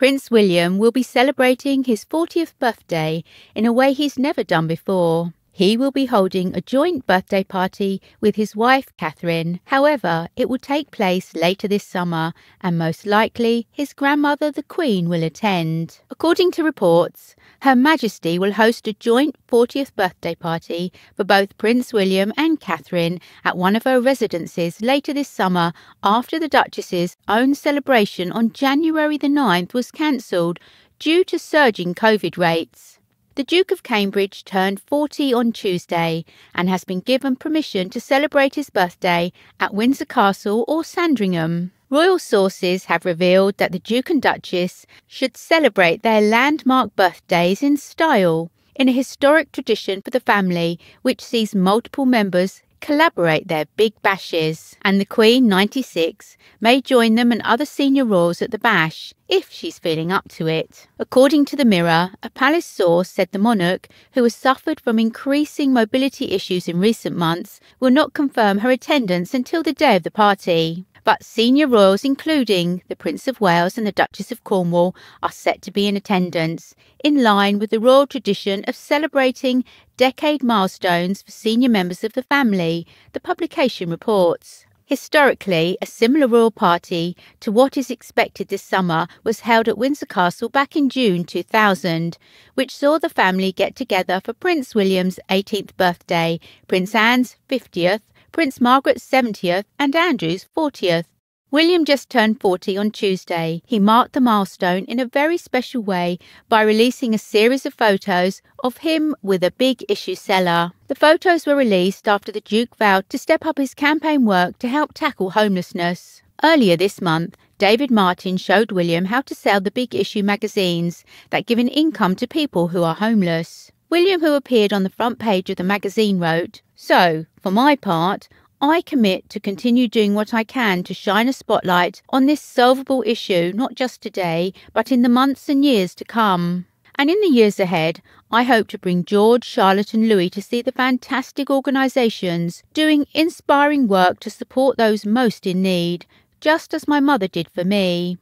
Prince William will be celebrating his 40th birthday in a way he's never done before. He will be holding a joint birthday party with his wife Catherine. However, it will take place later this summer and most likely his grandmother the Queen will attend. According to reports, Her Majesty will host a joint 40th birthday party for both Prince William and Catherine at one of her residences later this summer after the Duchess's own celebration on January the 9th was cancelled due to surging COVID rates. The Duke of Cambridge turned 40 on Tuesday and has been given permission to celebrate his birthday at Windsor Castle or Sandringham. Royal sources have revealed that the Duke and Duchess should celebrate their landmark birthdays in style, in a historic tradition for the family which sees multiple members collaborate their big bashes, and the Queen, 96, may join them and other senior royals at the bash if she's feeling up to it. According to the Mirror, a palace source said the monarch, who has suffered from increasing mobility issues in recent months, will not confirm her attendance until the day of the party but senior royals, including the Prince of Wales and the Duchess of Cornwall, are set to be in attendance, in line with the royal tradition of celebrating decade milestones for senior members of the family, the publication reports. Historically, a similar royal party to what is expected this summer was held at Windsor Castle back in June 2000, which saw the family get together for Prince William's 18th birthday, Prince Anne's 50th, Prince Margaret's 70th, and Andrew's 40th. William just turned 40 on Tuesday. He marked the milestone in a very special way by releasing a series of photos of him with a big issue seller. The photos were released after the Duke vowed to step up his campaign work to help tackle homelessness. Earlier this month, David Martin showed William how to sell the big issue magazines that give an income to people who are homeless. William, who appeared on the front page of the magazine, wrote, So, for my part, I commit to continue doing what I can to shine a spotlight on this solvable issue, not just today, but in the months and years to come. And in the years ahead, I hope to bring George, Charlotte, and Louis to see the fantastic organisations doing inspiring work to support those most in need, just as my mother did for me.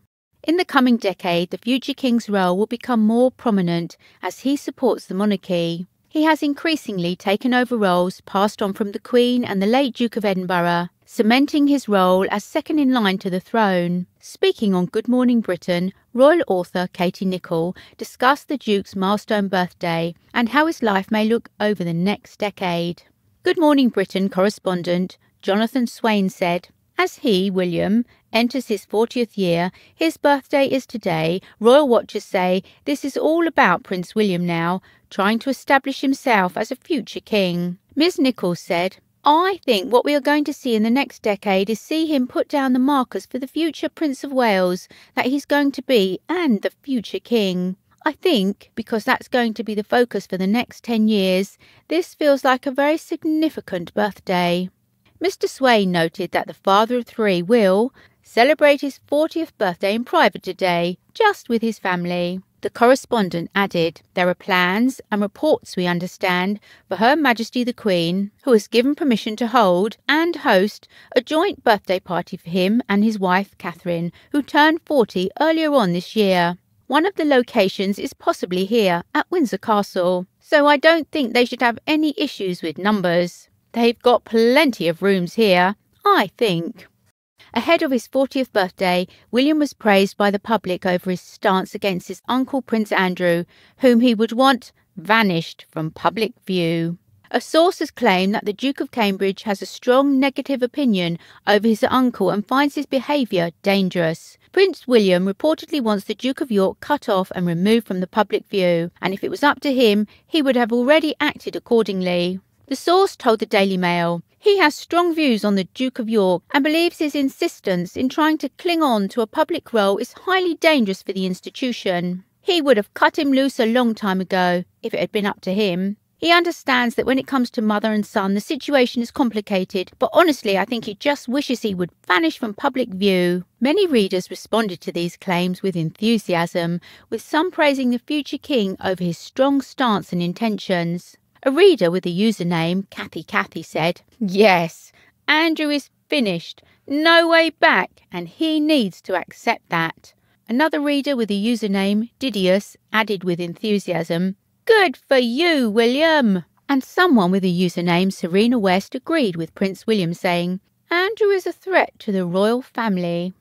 In the coming decade, the future king's role will become more prominent as he supports the monarchy. He has increasingly taken over roles passed on from the Queen and the late Duke of Edinburgh, cementing his role as second in line to the throne. Speaking on Good Morning Britain, royal author Katie Nicholl discussed the Duke's milestone birthday and how his life may look over the next decade. Good Morning Britain correspondent Jonathan Swain said, As he, William, enters his 40th year. His birthday is today. Royal watchers say this is all about Prince William now, trying to establish himself as a future king. Ms. Nichols said, I think what we are going to see in the next decade is see him put down the markers for the future Prince of Wales that he's going to be and the future king. I think, because that's going to be the focus for the next 10 years, this feels like a very significant birthday. Mr. Swain noted that the father of three will, celebrate his 40th birthday in private today, just with his family. The correspondent added, There are plans and reports, we understand, for Her Majesty the Queen, who has given permission to hold and host a joint birthday party for him and his wife Catherine, who turned 40 earlier on this year. One of the locations is possibly here at Windsor Castle, so I don't think they should have any issues with numbers. They've got plenty of rooms here, I think. Ahead of his 40th birthday, William was praised by the public over his stance against his uncle Prince Andrew, whom he would want vanished from public view. A source has claimed that the Duke of Cambridge has a strong negative opinion over his uncle and finds his behaviour dangerous. Prince William reportedly wants the Duke of York cut off and removed from the public view, and if it was up to him, he would have already acted accordingly. The source told the Daily Mail he has strong views on the Duke of York and believes his insistence in trying to cling on to a public role is highly dangerous for the institution. He would have cut him loose a long time ago if it had been up to him. He understands that when it comes to mother and son, the situation is complicated, but honestly, I think he just wishes he would vanish from public view. Many readers responded to these claims with enthusiasm, with some praising the future king over his strong stance and intentions. A reader with the username Kathy Kathy said, Yes, Andrew is finished, no way back, and he needs to accept that. Another reader with the username Didius added with enthusiasm, Good for you, William! And someone with the username Serena West agreed with Prince William, saying, Andrew is a threat to the royal family.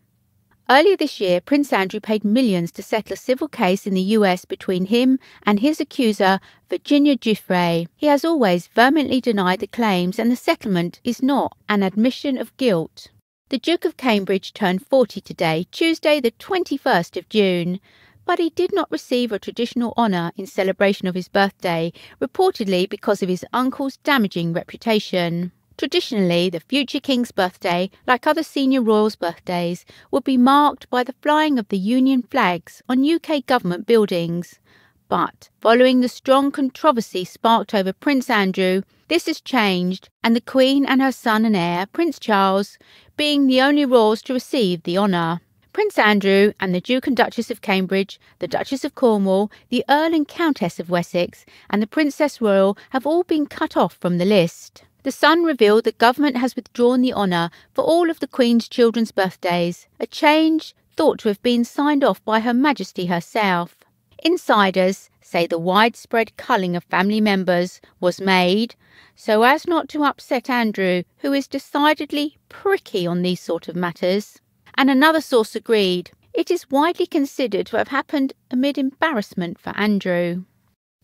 Earlier this year, Prince Andrew paid millions to settle a civil case in the US between him and his accuser, Virginia Giuffre. He has always vehemently denied the claims, and the settlement is not an admission of guilt. The Duke of Cambridge turned 40 today, Tuesday, the 21st of June, but he did not receive a traditional honour in celebration of his birthday, reportedly because of his uncle's damaging reputation. Traditionally, the future King's birthday, like other senior royals' birthdays, would be marked by the flying of the Union flags on UK government buildings. But following the strong controversy sparked over Prince Andrew, this has changed, and the Queen and her son and heir, Prince Charles, being the only royals to receive the honour. Prince Andrew and the Duke and Duchess of Cambridge, the Duchess of Cornwall, the Earl and Countess of Wessex, and the Princess Royal have all been cut off from the list. The Sun revealed that government has withdrawn the honour for all of the Queen's children's birthdays, a change thought to have been signed off by Her Majesty herself. Insiders say the widespread culling of family members was made so as not to upset Andrew, who is decidedly pricky on these sort of matters. And another source agreed. It is widely considered to have happened amid embarrassment for Andrew.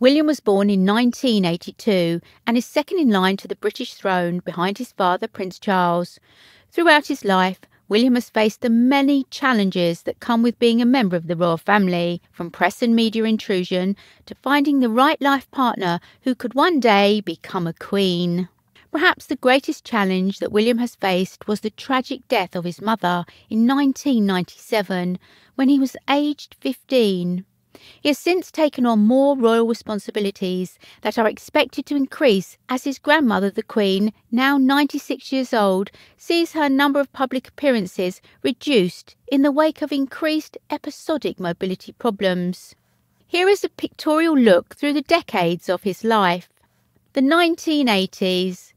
William was born in 1982 and is second in line to the British throne behind his father, Prince Charles. Throughout his life, William has faced the many challenges that come with being a member of the royal family, from press and media intrusion to finding the right life partner who could one day become a queen. Perhaps the greatest challenge that William has faced was the tragic death of his mother in 1997 when he was aged 15. He has since taken on more royal responsibilities that are expected to increase as his grandmother, the Queen, now 96 years old, sees her number of public appearances reduced in the wake of increased episodic mobility problems. Here is a pictorial look through the decades of his life. The 1980s.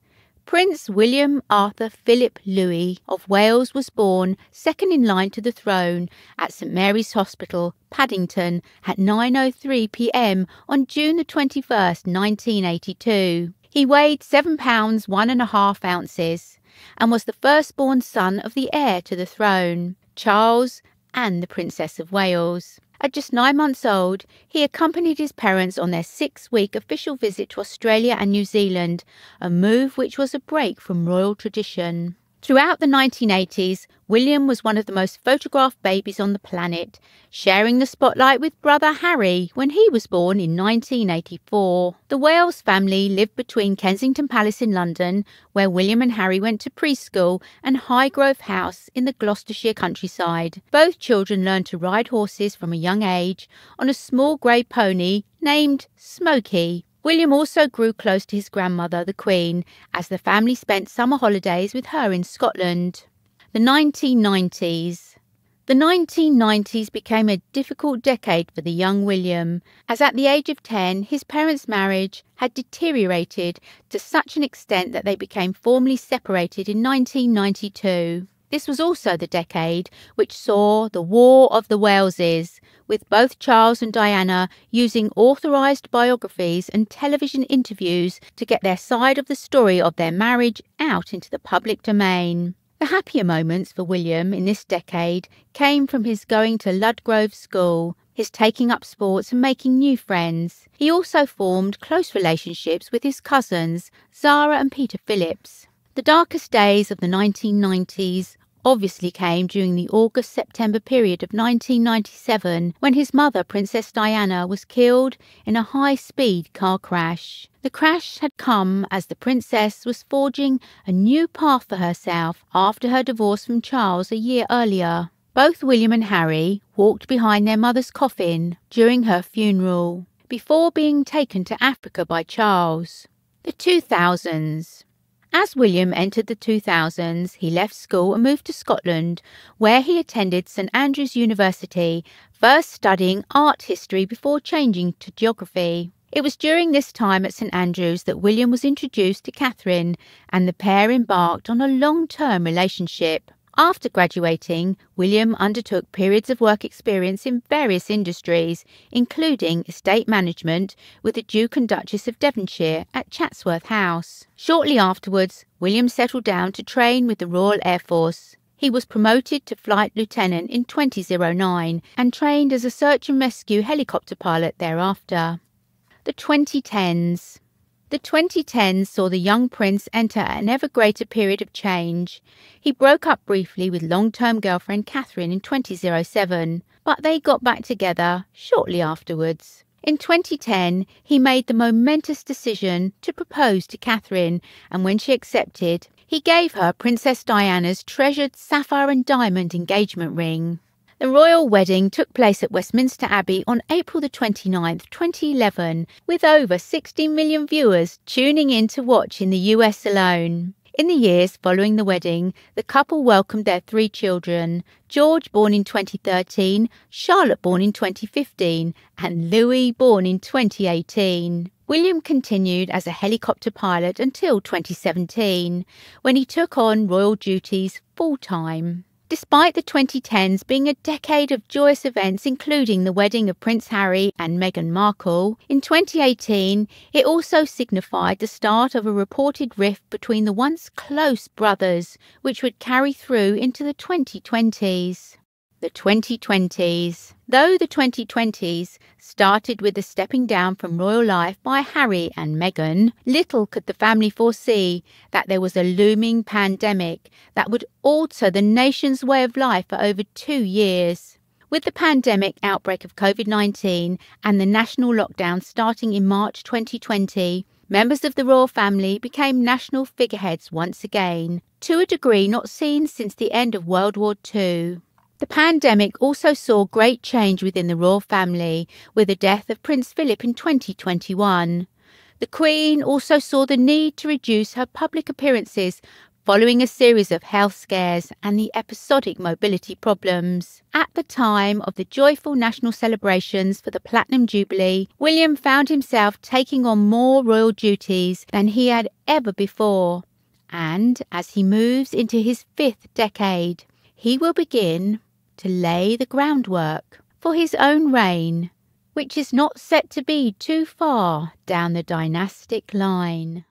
Prince William Arthur Philip Louis of Wales was born second in line to the throne at St Mary's Hospital, Paddington, at 9:03 p.m. on June the 21st, 1982. He weighed seven pounds one and a half ounces and was the firstborn son of the heir to the throne, Charles and the Princess of Wales. At just nine months old, he accompanied his parents on their six week official visit to Australia and New Zealand, a move which was a break from royal tradition. Throughout the 1980s, William was one of the most photographed babies on the planet, sharing the spotlight with brother Harry when he was born in 1984. The Wales family lived between Kensington Palace in London, where William and Harry went to preschool, and Highgrove House in the Gloucestershire countryside. Both children learned to ride horses from a young age on a small grey pony named Smoky. William also grew close to his grandmother, the Queen, as the family spent summer holidays with her in Scotland. The 1990s. The 1990s became a difficult decade for the young William, as at the age of 10, his parents' marriage had deteriorated to such an extent that they became formally separated in 1992. This was also the decade which saw the War of the Waleses, with both Charles and Diana using authorised biographies and television interviews to get their side of the story of their marriage out into the public domain. The happier moments for William in this decade came from his going to Ludgrove School, his taking up sports and making new friends. He also formed close relationships with his cousins, Zara and Peter Phillips. The darkest days of the 1990s obviously came during the August September period of 1997 when his mother, Princess Diana, was killed in a high speed car crash. The crash had come as the princess was forging a new path for herself after her divorce from Charles a year earlier. Both William and Harry walked behind their mother's coffin during her funeral before being taken to Africa by Charles. The 2000s. As William entered the 2000s, he left school and moved to Scotland, where he attended St Andrews University, first studying art history before changing to geography. It was during this time at St Andrews that William was introduced to Catherine, and the pair embarked on a long term relationship. After graduating, William undertook periods of work experience in various industries, including estate management with the Duke and Duchess of Devonshire at Chatsworth House. Shortly afterwards, William settled down to train with the Royal Air Force. He was promoted to flight lieutenant in 2009 and trained as a search and rescue helicopter pilot thereafter. The 2010s. The 2010s saw the young prince enter an ever greater period of change. He broke up briefly with long term girlfriend Catherine in 2007, but they got back together shortly afterwards. In 2010, he made the momentous decision to propose to Catherine, and when she accepted, he gave her Princess Diana's treasured sapphire and diamond engagement ring. The royal wedding took place at Westminster Abbey on April the 29th, 2011, with over 60 million viewers tuning in to watch in the US alone. In the years following the wedding, the couple welcomed their three children George, born in 2013, Charlotte, born in 2015, and Louis, born in 2018. William continued as a helicopter pilot until 2017, when he took on royal duties full time. Despite the 2010s being a decade of joyous events, including the wedding of Prince Harry and Meghan Markle, in 2018 it also signified the start of a reported rift between the once close brothers, which would carry through into the 2020s the 2020s. Though the 2020s started with the stepping down from royal life by Harry and Meghan, little could the family foresee that there was a looming pandemic that would alter the nation's way of life for over two years. With the pandemic outbreak of COVID 19 and the national lockdown starting in March 2020, members of the royal family became national figureheads once again, to a degree not seen since the end of World War II. The pandemic also saw great change within the royal family with the death of Prince Philip in 2021. The Queen also saw the need to reduce her public appearances following a series of health scares and the episodic mobility problems. At the time of the joyful national celebrations for the Platinum Jubilee, William found himself taking on more royal duties than he had ever before. And as he moves into his fifth decade, he will begin to lay the groundwork for his own reign, which is not set to be too far down the dynastic line.